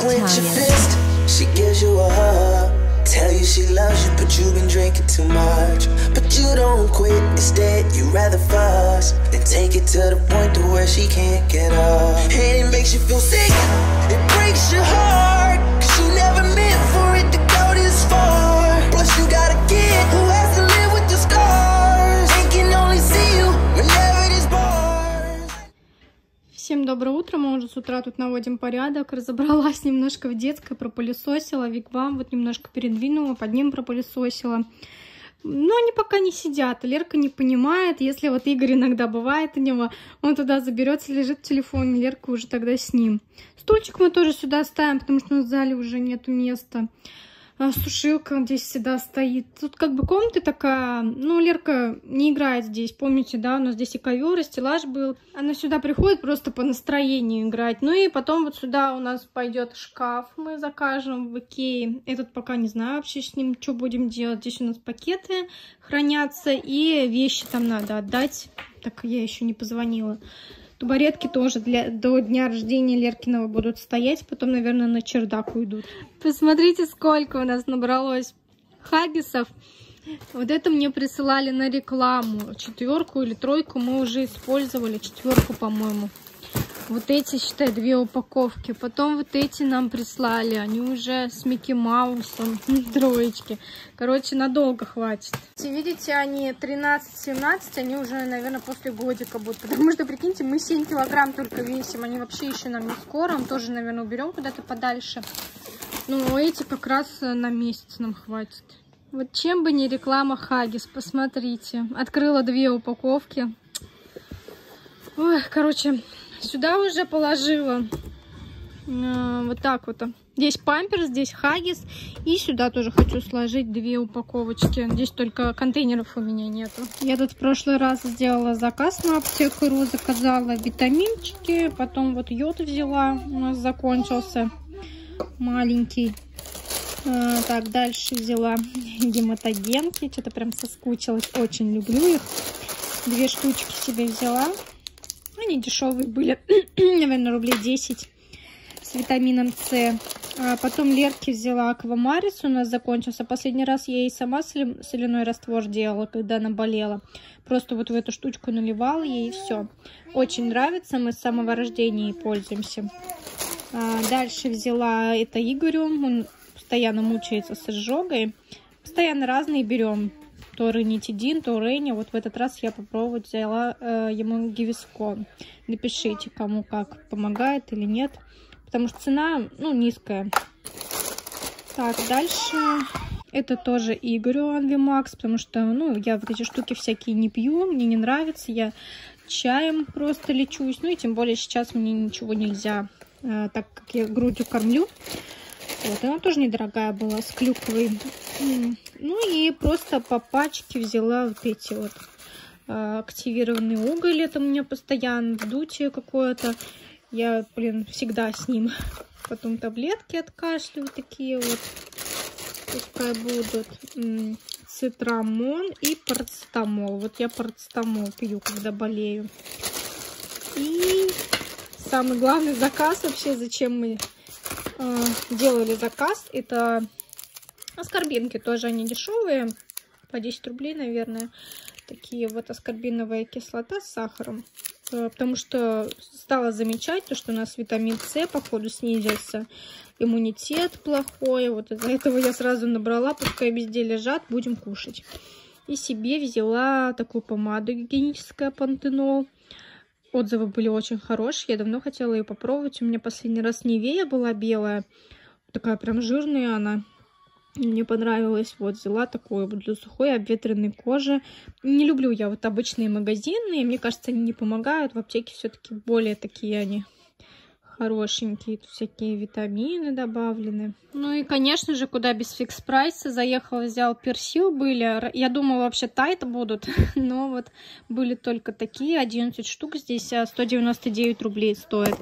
clench your fist. She gives you a hug. Tell you she loves you, but you've been drinking too much. But you don't quit, instead, you rather fuss. Then take it to the point to where she can't get up. And it makes you feel sick, it breaks your heart. Cause you never meant for it to go this far. Plus, you gotta get who has Всем доброе утро, мы уже с утра тут наводим порядок, разобралась немножко в детской, пропылесосила, Вигвам вот немножко передвинула, под ним пропылесосила. Но они пока не сидят, Лерка не понимает, если вот Игорь иногда бывает у него, он туда заберется, лежит в телефоне, Лерка уже тогда с ним. Стульчик мы тоже сюда ставим, потому что в зале уже нету места. Сушилка здесь всегда стоит. Тут как бы комната такая, ну, Лерка не играет здесь, помните, да, у нас здесь и ковер, и стеллаж был. Она сюда приходит просто по настроению играть. Ну и потом вот сюда у нас пойдет шкаф, мы закажем в Икее. Этот пока не знаю вообще с ним, что будем делать. Здесь у нас пакеты хранятся, и вещи там надо отдать. Так я еще не позвонила. Тубаретки тоже для, до дня рождения Леркиного будут стоять, потом, наверное, на чердак уйдут. Посмотрите, сколько у нас набралось хаггисов. Вот это мне присылали на рекламу. Четверку или тройку мы уже использовали. Четверку, по-моему. Вот эти, считай, две упаковки. Потом вот эти нам прислали. Они уже с Микки Маусом. Троечки. Короче, надолго хватит. Видите, они 13-17. Они уже, наверное, после годика будут. Потому что, прикиньте, мы 7 килограмм только весим. Они вообще еще нам не скоро. Мы тоже, наверное, уберем куда-то подальше. Ну, эти как раз на месяц нам хватит. Вот чем бы не реклама Хагис, посмотрите. Открыла две упаковки. Ой, короче, сюда уже положила э, вот так вот. Здесь памперс, здесь хагис. И сюда тоже хочу сложить две упаковочки. Здесь только контейнеров у меня нету. Я тут в прошлый раз сделала заказ на аптеку.ру, заказала витаминчики. Потом вот йод взяла, у нас закончился маленький. А, так, дальше взяла гематогенки. Что-то прям соскучилась. Очень люблю их. Две штучки себе взяла. Они дешевые были. Наверное, рублей 10 с витамином С. А потом Лерки взяла аквамарис. У нас закончился. Последний раз я ей сама соляной раствор делала, когда она болела. Просто вот в эту штучку наливала ей и все. Очень нравится. Мы с самого рождения ей пользуемся. А, Дальше взяла это Игорю. Он постоянно мучается с изжогой. Постоянно разные берем. То ренитидин, то Реня. Вот в этот раз я попробовать взяла э, ему гивискон. Напишите, кому как помогает или нет. Потому что цена, ну, низкая. Так, дальше это тоже Игорю Анвимакс, потому что, ну, я вот эти штуки всякие не пью, мне не нравится, я чаем просто лечусь, ну и тем более сейчас мне ничего нельзя, э, так как я грудью кормлю. Вот, она тоже недорогая была, с клюквой. Ну и просто по пачке взяла вот эти вот э, активированный уголь, это у меня постоянно вдутие какое-то. Я, блин, всегда с ним. Потом таблетки от кашля вот такие вот. Пускай будут. Цитрамон и парацетамол. Вот я парацетамол пью, когда болею. И самый главный заказ вообще, зачем мы делали заказ, это аскорбинки. Тоже они дешевые. По 10 рублей, наверное. Такие вот аскорбиновая кислота с сахаром. Э, Потому что стала замечать, то, что у нас витамин С, походу, снизился. Иммунитет плохой. Вот из-за этого я сразу набрала. Пускай везде лежат, будем кушать. И себе взяла такую помаду гигиеническая пантенол. Отзывы были очень хорошие. Я давно хотела ее попробовать. У меня последний раз Невея была белая. Такая прям жирная она. Мне понравилось. Вот, взяла такую для сухой обветренной кожи. Не люблю я вот обычные магазинные. Мне кажется, они не помогают. В аптеке все-таки более такие они хорошенькие. Тут всякие витамины добавлены. Ну и, конечно же, куда без фикс прайса. Заехала, взял персил. Были, я думала, вообще тайт будут. Но вот были только такие. 11 штук здесь. а 199 рублей стоит.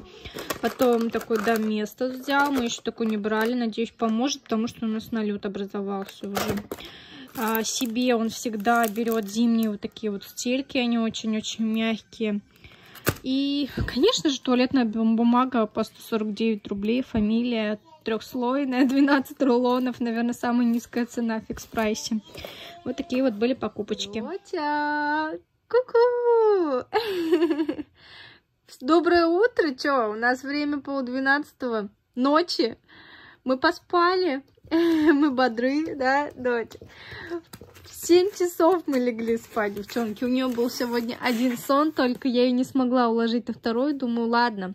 Потом такой доместос взял. Мы еще такой не брали. Надеюсь, поможет, потому что у нас налет образовался уже. А, себе он всегда берет зимние вот такие вот стельки. Они очень-очень мягкие. И, конечно же, туалетная бумага по 149 рублей, фамилия трехслойная, 12 рулонов, наверное, самая низкая цена в фикс-прайсе. Вот такие вот были покупочки. Ку-ку! Доброе утро, чё? У нас время пол двенадцатого ночи. Мы поспали. Мы бодры, да, дочь? В 7 часов мы легли спать, девчонки. У нее был сегодня один сон, только я ее не смогла уложить на второй. Думаю, ладно.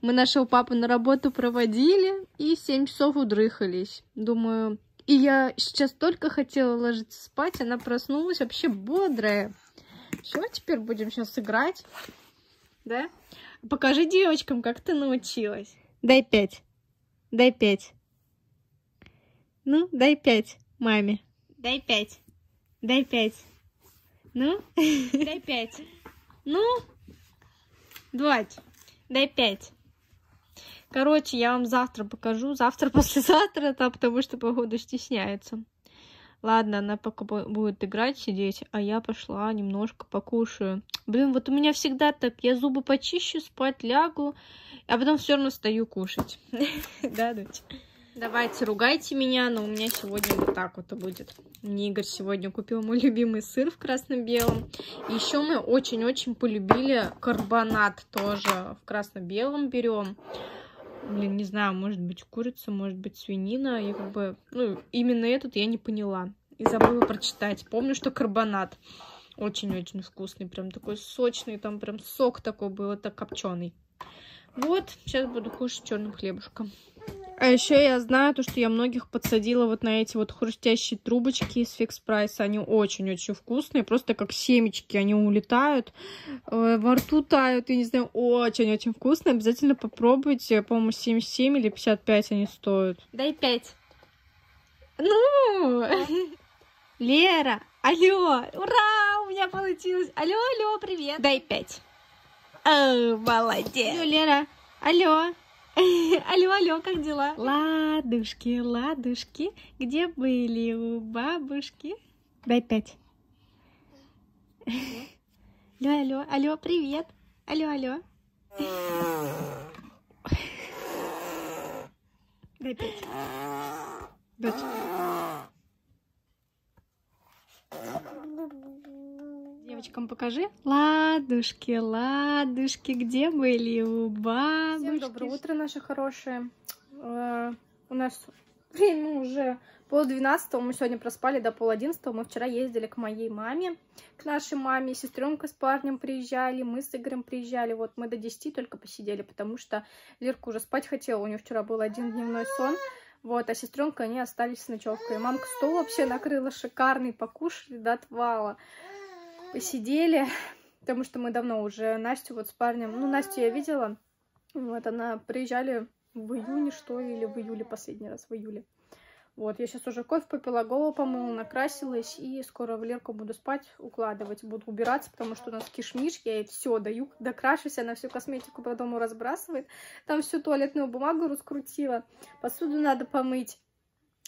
Мы нашего папу на работу проводили и в 7 часов удрыхались. Думаю, и я сейчас только хотела ложиться спать, она проснулась вообще бодрая. Все, теперь будем сейчас играть. Да? Покажи девочкам, как ты научилась. Дай пять. Дай пять. Ну, дай пять маме. Дай пять. Дай пять. Ну, дай пять. Ну, Двать. Дай пять. Короче, я вам завтра покажу. Завтра, послезавтра, да, потому что погода стесняется. Ладно, она пока будет играть, сидеть, а я пошла немножко покушаю. Блин, вот у меня всегда так, я зубы почищу, спать лягу, а потом все равно стою кушать. Да, дочь? Давайте, ругайте меня, но у меня сегодня вот так вот будет. Мне Игорь сегодня купил мой любимый сыр в красно-белом. Еще мы очень-очень полюбили карбонат тоже в красно-белом берем. Блин, не знаю, может быть курица, может быть свинина. Я как бы, ну, именно этот я не поняла. И забыла прочитать. Помню, что карбонат. Очень-очень вкусный, прям такой сочный, там прям сок такой был, это копченый. Вот, сейчас буду кушать черным хлебушком. А еще я знаю то, что я многих подсадила вот на эти вот хрустящие трубочки из фикс прайса. Они очень-очень вкусные, просто как семечки. Они улетают, э, во рту тают, я не знаю, очень-очень вкусные. Обязательно попробуйте. По-моему, 77 или 55 они стоят. Дай 5. Ну! Лера, алло, ура, у меня получилось. Алло, алло, привет. Дай 5. О, молодец. Алло, Лера, алло. Алло, алло, как дела? Ладушки, ладушки, где были у бабушки? Дай пять. Алло, алло, алло, привет. Алло, алло. Дай пять. Дочь. Девочкам покажи. Ладушки, ладушки, где были у бабушки? Всем доброе утро, наши хорошие. Uh, у нас время уже пол двенадцатого, мы сегодня проспали до пол. Мы вчера ездили к моей маме, к нашей маме. Сестренка с парнем приезжали, мы с Игорем приезжали. Вот мы до десяти только посидели, потому что Лирка уже спать хотела. У нее вчера был один дневной сон. Вот, а сестренка, они остались с ночевкой. Мамка стол вообще накрыла шикарный, покушали до отвала посидели, потому что мы давно уже Настю вот с парнем, ну, Настю я видела, вот, она приезжали в июне, что ли, или в июле последний раз, в июле. Вот, я сейчас уже кофе попила, голову помыла, накрасилась, и скоро в Лерку буду спать, укладывать, буду убираться, потому что у нас кишмиш, я ей все даю, докрашусь, она всю косметику по дому разбрасывает, там всю туалетную бумагу раскрутила, посуду надо помыть,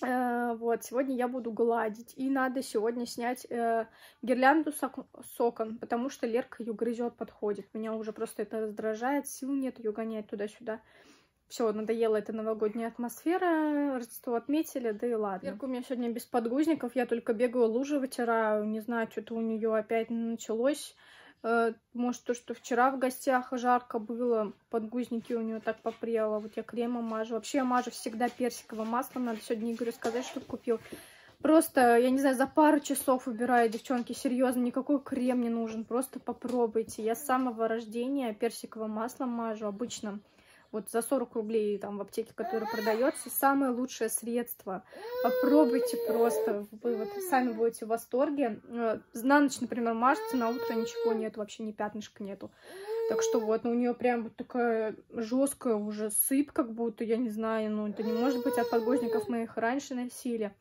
вот, сегодня я буду гладить. И надо сегодня снять э, гирлянду с окон, потому что Лерка ее грызет, подходит. Меня уже просто это раздражает, сил нет ее гонять туда-сюда. Все, надоела эта новогодняя атмосфера, Рождество отметили, да и ладно. Лерка у меня сегодня без подгузников, я только бегаю, лужи вытираю, не знаю, что-то у нее опять началось. Э, может, то, что вчера в гостях жарко было, подгузники у нее так попрело. Вот я кремом мажу. Вообще я мажу всегда персиковым маслом. Надо сегодня Игорю сказать, что купил. Просто, я не знаю, за пару часов убираю, девчонки, серьезно, никакой крем не нужен. Просто попробуйте. Я с самого рождения персиковым маслом мажу обычно вот за 40 рублей там в аптеке, который продается, самое лучшее средство. Попробуйте просто, вы вот сами будете в восторге. Э, на ночь, например, мажете, на утро ничего нет, вообще ни пятнышка нету. Так что вот, ну, у нее прям вот такая жесткая уже сыпь, как будто, я не знаю, ну, это не может быть от подгузников мы их раньше носили.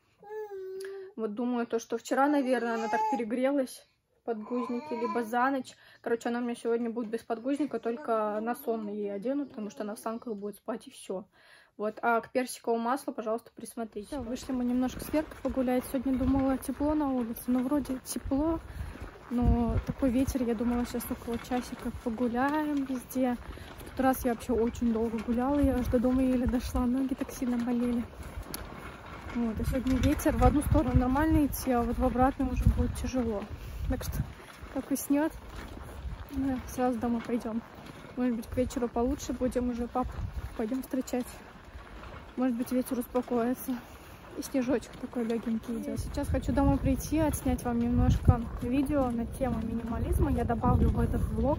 Вот думаю, то, что вчера, наверное, она так перегрелась, подгузники, либо за ночь. Короче, она у меня сегодня будет без подгузника, только на сон ей одену, потому что она в санках будет спать и все. Вот, а к персиковому маслу, пожалуйста, присмотрите. Все, вышли мы немножко с Веркой погулять. Сегодня думала тепло на улице, но вроде тепло, Но такой ветер, я думала, сейчас около часика погуляем везде. В тот раз я вообще очень долго гуляла, я аж до дома еле дошла, ноги так сильно болели. Вот, а сегодня ветер в одну сторону нормально идти, а вот в обратную уже будет тяжело. Так что, как уснет, мы сразу домой пойдем. Может быть, к вечеру получше будем уже пап пойдем встречать. Может быть, ветер успокоится. И снежочек такой легенький идет. Сейчас хочу домой прийти, отснять вам немножко видео на тему минимализма. Я добавлю в этот влог.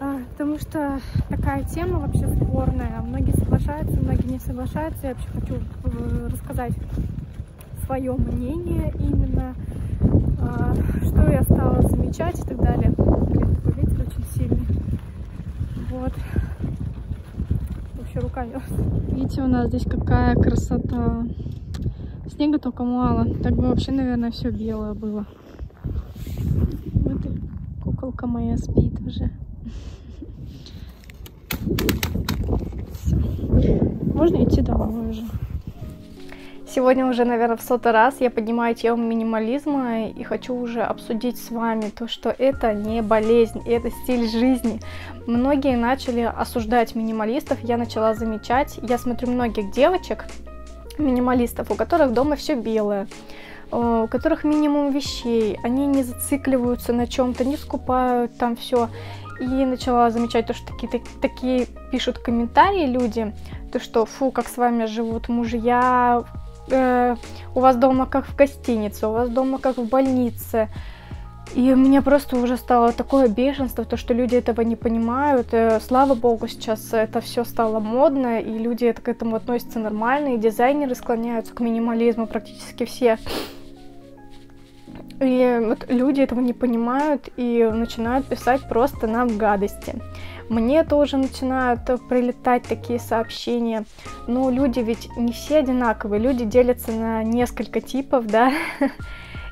А, потому что такая тема вообще спорная. Многие соглашаются, многие не соглашаются. Я вообще хочу э, рассказать свое мнение именно, что я стала замечать и так далее. Блин, такой ветер очень сильный. Вот. Вообще рука Видите, у нас здесь какая красота. Снега только мало. Так бы вообще, наверное, все белое было. Вот и куколка моя спит уже. Все. Можно идти домой уже. Сегодня уже, наверное, в сотый раз я поднимаю тему минимализма и хочу уже обсудить с вами то, что это не болезнь, это стиль жизни. Многие начали осуждать минималистов, я начала замечать, я смотрю многих девочек, минималистов, у которых дома все белое, у которых минимум вещей, они не зацикливаются на чем-то, не скупают там все. И начала замечать то, что такие, так, такие пишут комментарии люди, то, что фу, как с вами живут мужья, э, у вас дома как в гостинице, у вас дома как в больнице. И у меня просто уже стало такое бешенство, то, что люди этого не понимают. Э, слава богу, сейчас это все стало модно, и люди к этому относятся нормально, и дизайнеры склоняются к минимализму практически все. И вот люди этого не понимают и начинают писать просто нам гадости. Мне тоже начинают прилетать такие сообщения. Но люди ведь не все одинаковые, люди делятся на несколько типов, да.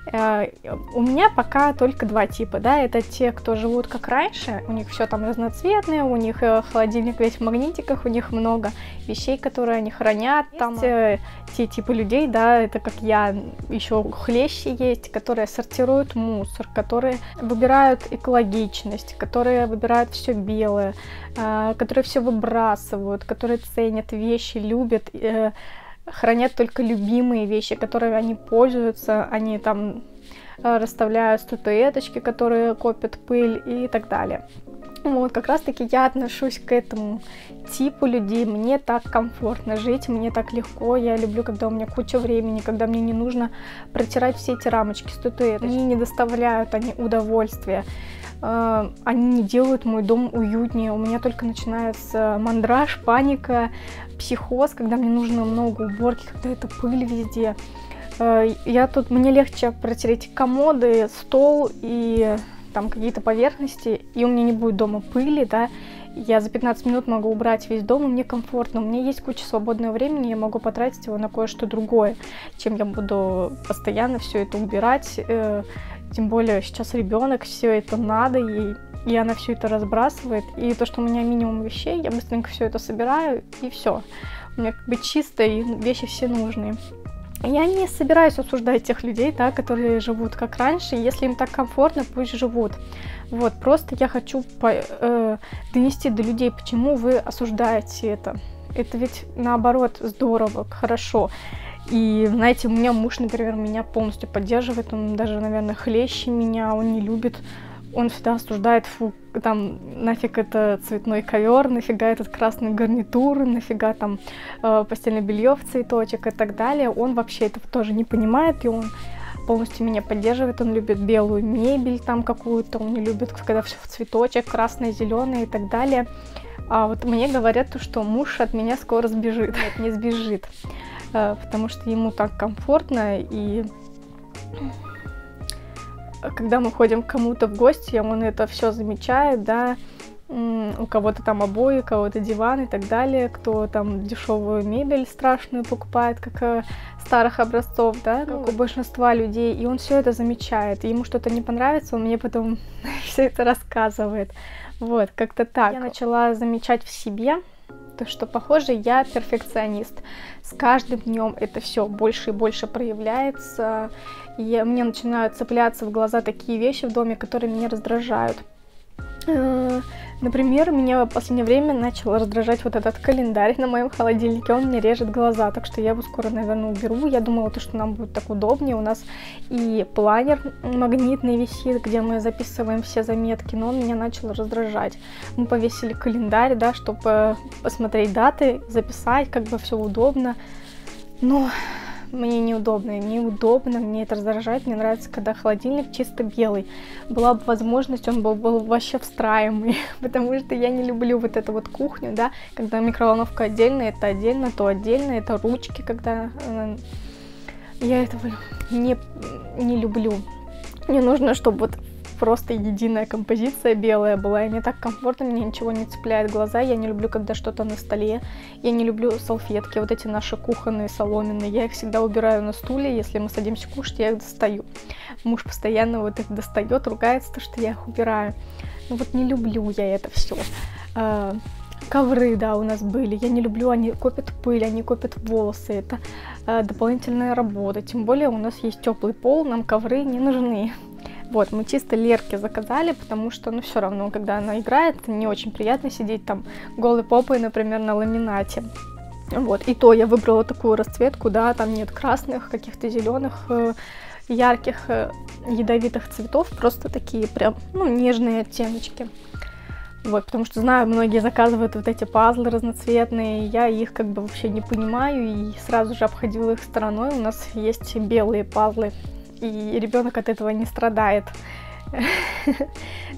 Э, у меня пока только два типа, да, это те, кто живут как раньше, у них все там разноцветное, у них э, холодильник весь в магнитиках, у них много вещей, которые они хранят, есть там э, те типы людей, да, это как я, еще хлещи есть, которые сортируют мусор, которые выбирают экологичность, которые выбирают все белое, которые все выбрасывают, которые ценят вещи, любят хранят только любимые вещи, которые они пользуются, они там э, расставляют статуэточки, которые копят пыль и так далее. Вот, как раз таки я отношусь к этому типу людей. Мне так комфортно жить, мне так легко. Я люблю, когда у меня куча времени, когда мне не нужно протирать все эти рамочки, статуэточки. Они не доставляют они удовольствия. Э, они не делают мой дом уютнее. У меня только начинается мандраж, паника, психоз, когда мне нужно много уборки, когда это пыль везде. Э, я тут, мне легче протереть комоды, стол и там какие-то поверхности, и у меня не будет дома пыли, да, я за 15 минут могу убрать весь дом, и мне комфортно. У меня есть куча свободного времени, я могу потратить его на кое-что другое, чем я буду постоянно все это убирать. Э, тем более сейчас ребенок, все это надо, и, и она все это разбрасывает. И то, что у меня минимум вещей, я быстренько все это собираю, и все. У меня как бы чисто, и вещи все нужные. Я не собираюсь осуждать тех людей, да, которые живут как раньше. Если им так комфортно, пусть живут. Вот, просто я хочу по, э, донести до людей, почему вы осуждаете это. Это ведь наоборот здорово, хорошо. И, знаете, у меня муж, например, меня полностью поддерживает, он даже, наверное, хлеще меня, он не любит, он всегда осуждает, фу, там, нафиг это цветной ковер, нафига этот красный гарнитур, нафига там э, постельное белье в цветочек и так далее. Он вообще этого тоже не понимает, и он полностью меня поддерживает, он любит белую мебель там какую-то, он не любит, когда все в цветочек, красное, зеленое и так далее. А вот мне говорят, что муж от меня скоро сбежит. Нет, не сбежит. Э, потому что ему так комфортно, и когда мы ходим к кому-то в гости, он это все замечает, да, у кого-то там обои, у кого-то диван и так далее, кто там дешевую мебель страшную покупает, как э, старых образцов, да, как у большинства людей, и он все это замечает, и ему что-то не понравится, он мне потом все это рассказывает, вот, как-то так. Я начала замечать в себе, То, что, похоже, я перфекционист. С каждым днем это все больше и больше проявляется. И мне начинают цепляться в глаза такие вещи в доме, которые меня раздражают. Э, например, меня в последнее время начал раздражать вот этот календарь на моем холодильнике, он мне режет глаза, так что я его скоро, наверное, уберу. Я думала, то, что нам будет так удобнее. У нас и планер магнитный висит, где мы записываем все заметки, но он меня начал раздражать. Мы повесили календарь, да, чтобы посмотреть даты, записать, как бы все удобно. Но мне неудобно, неудобно, мне это раздражает, мне нравится, когда холодильник чисто белый. Была бы возможность, он был, был вообще встраиваемый, потому что я не люблю вот эту вот кухню, да, когда микроволновка отдельно, это отдельно, то отдельно, это ручки, когда... Э, я этого не, не люблю. Мне нужно, чтобы вот просто единая композиция белая была, и мне так комфортно, мне ничего не цепляет глаза, я не люблю, когда что-то на столе, я не люблю салфетки, вот эти наши кухонные, соломенные, я их всегда убираю на стуле, если мы садимся кушать, я их достаю. Муж постоянно вот их достает, ругается, то, что я их убираю. Ну вот не люблю я это все. А, ковры, да, у нас были. Я не люблю, они копят пыль, они копят волосы. Это э, дополнительная работа. Тем более у нас есть теплый пол, нам ковры не нужны. Вот, мы чисто Лерке заказали, потому что, ну, все равно, когда она играет, не очень приятно сидеть там голой попой, например, на ламинате. Вот, и то я выбрала такую расцветку, да, там нет красных, каких-то зеленых, э, ярких, э, ядовитых цветов, просто такие прям, ну, нежные оттеночки. Вот, потому что знаю, многие заказывают вот эти пазлы разноцветные, я их как бы вообще не понимаю и сразу же обходила их стороной. У нас есть белые пазлы и ребенок от этого не страдает.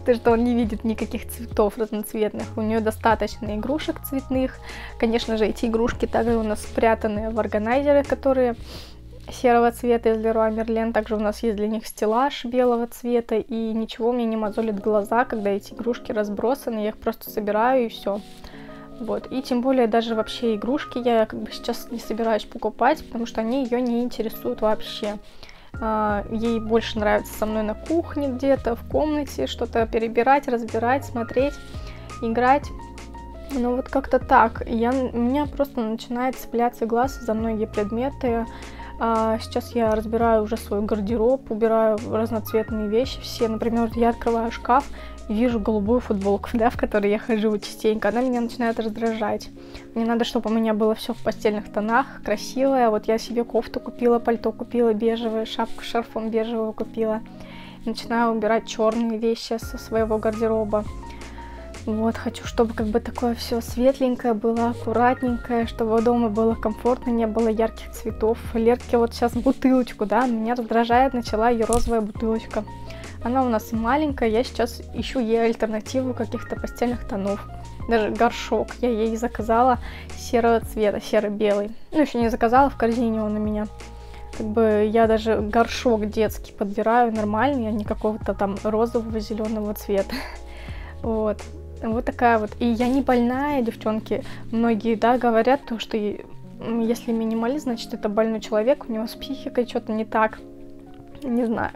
То, что он не видит никаких цветов разноцветных. У нее достаточно игрушек цветных. Конечно же, эти игрушки также у нас спрятаны в органайзеры, которые серого цвета из Leroy Merlin. Также у нас есть для них стеллаж белого цвета. И ничего мне не мозолит глаза, когда эти игрушки разбросаны. Я их просто собираю и все. Вот. И тем более даже вообще игрушки я как бы сейчас не собираюсь покупать, потому что они ее не интересуют вообще. А, ей больше нравится со мной на кухне где-то, в комнате, что-то перебирать, разбирать, смотреть, играть. Ну вот как-то так. Я, у меня просто начинает цепляться глаз за многие предметы. А, сейчас я разбираю уже свой гардероб, убираю разноцветные вещи все. Например, я открываю шкаф, вижу голубую футболку, да, в которой я хожу частенько, она меня начинает раздражать. Мне надо, чтобы у меня было все в постельных тонах, красивое. Вот я себе кофту купила, пальто купила бежевое, шапку шарфом бежевого купила. Начинаю убирать черные вещи со своего гардероба. Вот, хочу, чтобы как бы такое все светленькое было, аккуратненькое, чтобы дома было комфортно, не было ярких цветов. Лерке вот сейчас бутылочку, да, меня раздражает, начала ее розовая бутылочка. Она у нас маленькая, я сейчас ищу ей альтернативу каких-то постельных тонов. Даже горшок я ей заказала серого цвета, серо-белый. Ну, еще не заказала, в корзине он у меня. Как бы я даже горшок детский подбираю нормальный, а не какого-то там розового, зеленого цвета. Вот. Вот такая вот. И я не больная, девчонки. Многие, да, говорят то, что если минималист, значит, это больной человек, у него с психикой что-то не так. Не знаю.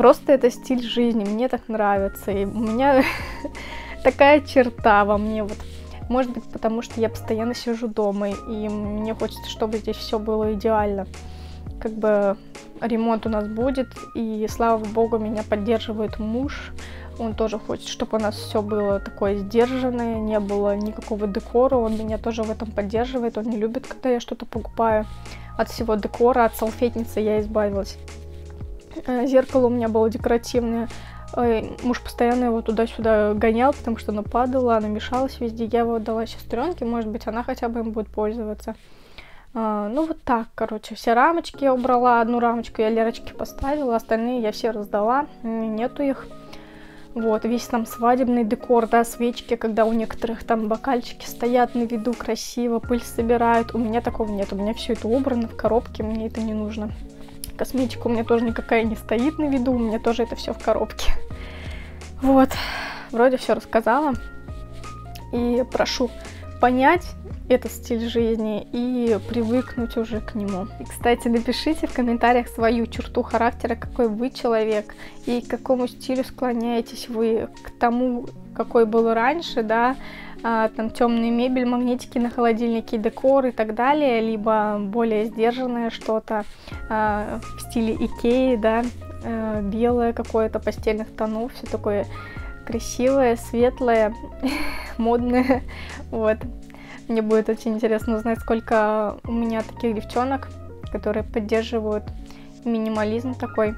Просто это стиль жизни, мне так нравится. И у меня такая черта во мне вот. Может быть, потому что я постоянно сижу дома, и мне хочется, чтобы здесь все было идеально. Как бы ремонт у нас будет, и слава богу, меня поддерживает муж. Он тоже хочет, чтобы у нас все было такое сдержанное, не было никакого декора. Он меня тоже в этом поддерживает. Он не любит, когда я что-то покупаю. От всего декора, от салфетницы я избавилась. Э, зеркало у меня было декоративное. Муж постоянно его туда-сюда гонял, потому что оно падало, оно мешалось везде. Я его отдала сестренке, может быть, она хотя бы им будет пользоваться. А, ну вот так, короче, все рамочки я убрала, одну рамочку я Лерочке поставила, остальные я все раздала, нету их. Вот, весь там свадебный декор, да, свечки, когда у некоторых там бокальчики стоят на виду красиво, пыль собирают. У меня такого нет, у меня все это убрано в коробке, мне это не нужно. Косметика у меня тоже никакая не стоит на виду, у меня тоже это все в коробке. Вот, вроде все рассказала. И прошу понять этот стиль жизни и привыкнуть уже к нему. И, кстати, напишите в комментариях свою черту характера, какой вы человек и к какому стилю склоняетесь вы, к тому, какой был раньше, да, а, там темная мебель, магнитики на холодильнике, декор и так далее, либо более сдержанное что-то а, в стиле Икеи, да, а, белое какое-то постельных тонов, все такое красивое, светлое, модное, вот. Мне будет очень интересно узнать, сколько у меня таких девчонок, которые поддерживают минимализм такой.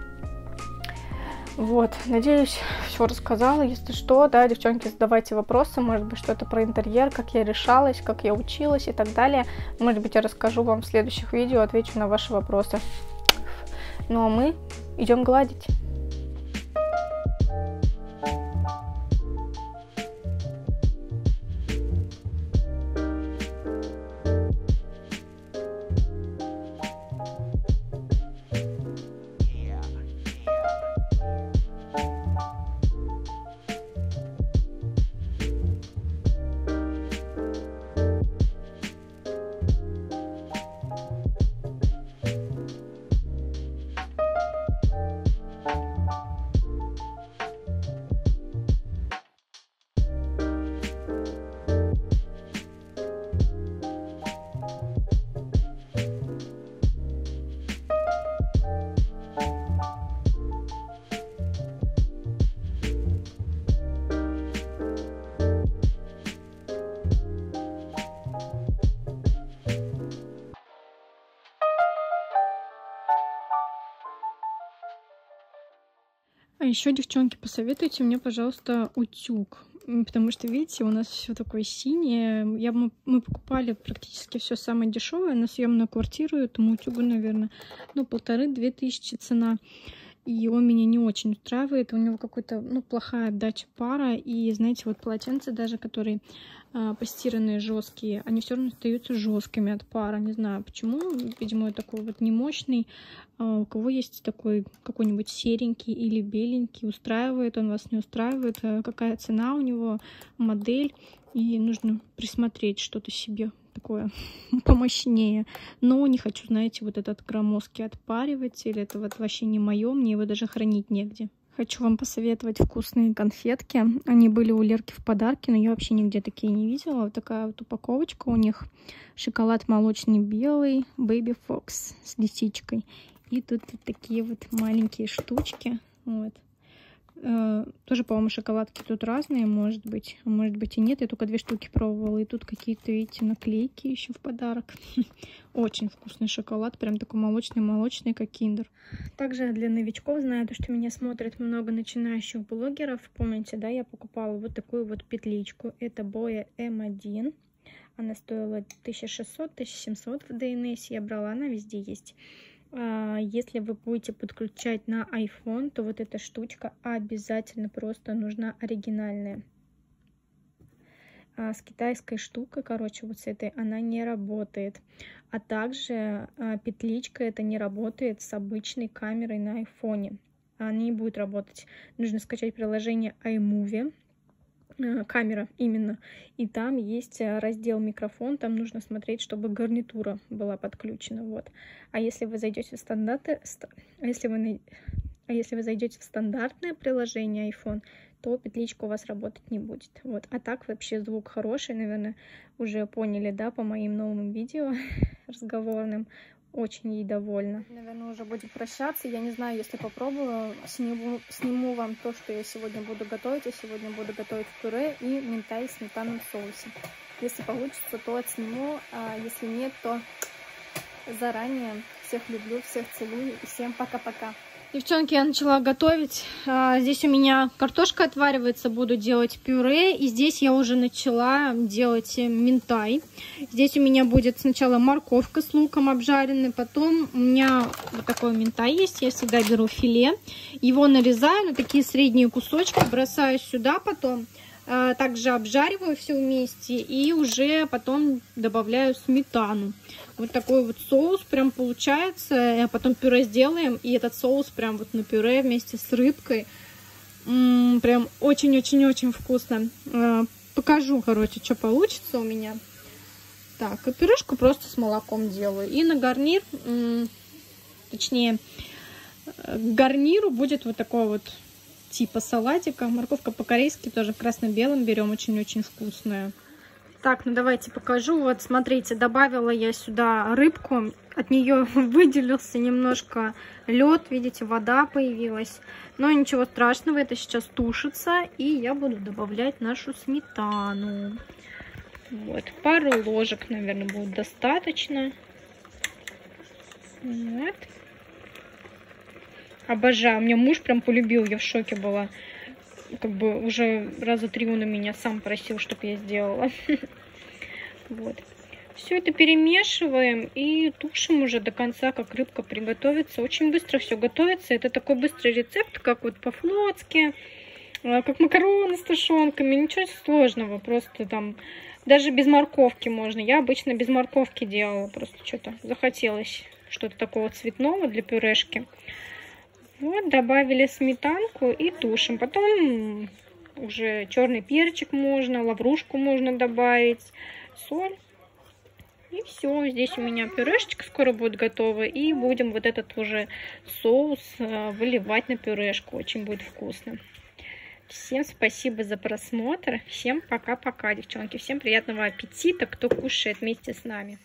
Вот, надеюсь, все рассказала. Если что, да, девчонки, задавайте вопросы, может быть, что-то про интерьер, как я решалась, как я училась и так далее. Может быть, я расскажу вам в следующих видео, отвечу на ваши вопросы. Ну а мы идем гладить. А еще, девчонки, посоветуйте мне, пожалуйста, утюг. Потому что, видите, у нас все такое синее. Я, мы, мы покупали практически все самое дешевое на съемную квартиру. Этому утюгу, наверное, ну, полторы-две тысячи цена. И он меня не очень устраивает. У него какой-то, ну, плохая отдача пара. И, знаете, вот полотенца даже, которые а, постиранные жесткие, они все равно остаются жесткими от пара. Не знаю почему. Видимо, такой вот немощный. А у кого есть такой какой-нибудь серенький или беленький, устраивает он вас, не устраивает, а какая цена у него, модель. И нужно присмотреть что-то себе такое помощнее. Но не хочу, знаете, вот этот громоздкий отпариватель. Это вот вообще не мое, мне его даже хранить негде. Хочу вам посоветовать вкусные конфетки. Они были у Лерки в подарке, но я вообще нигде такие не видела. Вот такая вот упаковочка у них. Шоколад молочный белый, Baby Fox с лисичкой. И тут вот такие вот маленькие штучки. Вот. Э, тоже, по-моему, шоколадки тут разные, может быть. Может быть и нет. Я только две штуки пробовала. И тут какие-то, видите, наклейки еще в подарок. Очень вкусный шоколад. Прям такой молочный-молочный, как киндер. Также для новичков, знаю, то, что меня смотрит много начинающих блогеров. Помните, да, я покупала вот такую вот петличку. Это Боя М1. Она стоила 1600-1700 в ДНС. Я брала, она везде есть. А, если вы будете подключать на iPhone, то вот эта штучка обязательно просто нужна оригинальная. А с китайской штукой, короче, вот с этой, она не работает. А также а, петличка это не работает с обычной камерой на айфоне. Она не будет работать. Нужно скачать приложение iMovie камера именно. И там есть э, раздел микрофон, там нужно смотреть, чтобы гарнитура была подключена. Вот. А если вы зайдете в стандарты, а если вы, а если вы зайдете в стандартное приложение iPhone, то петличка у вас работать не будет. Вот. А так вообще звук хороший, наверное, уже поняли, да, по моим новым видео разговорным очень ей довольна. Наверное, уже будем прощаться. Я не знаю, если попробую, сниму, сниму вам то, что я сегодня буду готовить. Я сегодня буду готовить пюре и ментай в сметанном соусе. Если получится, то отсниму, а если нет, то заранее. Всех люблю, всех целую и всем пока-пока. Девчонки, я начала готовить. А, здесь у меня картошка отваривается, буду делать пюре. И здесь я уже начала делать минтай. Здесь у меня будет сначала морковка с луком обжаренный. Потом у меня вот такой минтай есть. Я всегда беру филе. Его нарезаю на такие средние кусочки. Бросаю сюда потом. А, также обжариваю все вместе. И уже потом добавляю сметану. Вот такой вот соус прям получается. А потом пюре сделаем. И этот соус прям вот на пюре вместе с рыбкой. М -м, прям очень-очень-очень вкусно. Э, покажу, короче, что получится у меня. Так, и пюрешку просто с молоком делаю. И на гарнир, точнее, к гарниру будет вот такой вот типа салатика. Морковка по-корейски тоже красно-белым берем, очень-очень вкусная. Так, ну давайте покажу. Вот, смотрите, добавила я сюда рыбку. От нее выделился немножко лед. Видите, вода появилась. Но ничего страшного, это сейчас тушится. И я буду добавлять нашу сметану. Вот, пару ложек, наверное, будет достаточно. Вот. Обожаю. Меня муж прям полюбил, я в шоке была. Как бы уже раза три он у меня сам просил, чтобы я сделала. Вот. Все это перемешиваем и тушим уже до конца, как рыбка приготовится. Очень быстро все готовится. Это такой быстрый рецепт, как вот по-флотски, а, как макароны с тушенками. Ничего сложного, просто там даже без морковки можно. Я обычно без морковки делала, просто что-то захотелось что-то такого цветного для пюрешки. Вот, добавили сметанку и тушим. Потом уже черный перчик можно, лаврушку можно добавить, соль. И все, здесь у меня пюрешечка скоро будет готова. И будем вот этот уже соус э, выливать на пюрешку. Очень будет вкусно. Всем спасибо за просмотр. Всем пока-пока, девчонки. Всем приятного аппетита, кто кушает вместе с нами.